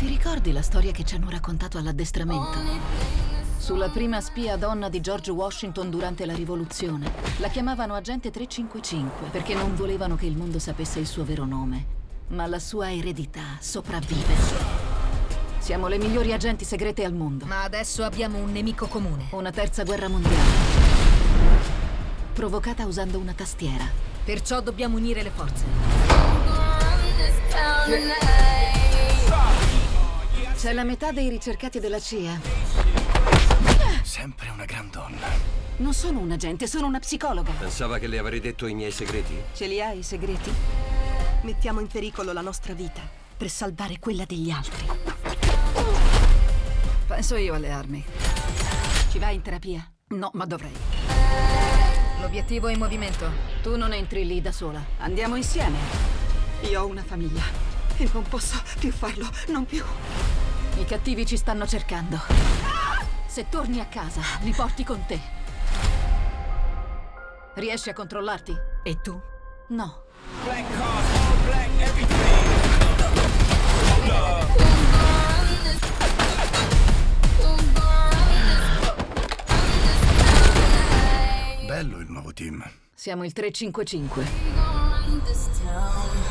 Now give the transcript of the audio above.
Ti ricordi la storia che ci hanno raccontato all'addestramento? Sulla prima spia donna di George Washington durante la rivoluzione. La chiamavano agente 355 perché non volevano che il mondo sapesse il suo vero nome. Ma la sua eredità sopravvive. Siamo le migliori agenti segrete al mondo. Ma adesso abbiamo un nemico comune. Una terza guerra mondiale. Provocata usando una tastiera. Perciò dobbiamo unire le forze. C'è la metà dei ricercati della CIA. Sempre una gran donna. Non sono un agente, sono una psicologa. Pensava che le avrei detto i miei segreti? Ce li hai i segreti? Mettiamo in pericolo la nostra vita per salvare quella degli altri. Penso io alle armi. Ci vai in terapia? No, ma dovrei. L'obiettivo è in movimento. Tu non entri lì da sola. Andiamo insieme. Io ho una famiglia e non posso più farlo, non più. I cattivi ci stanno cercando. Se torni a casa, li porti con te. Riesci a controllarti? E tu? No. Black cars, all black, everything. Bello il nuovo team. Siamo il 355. This town.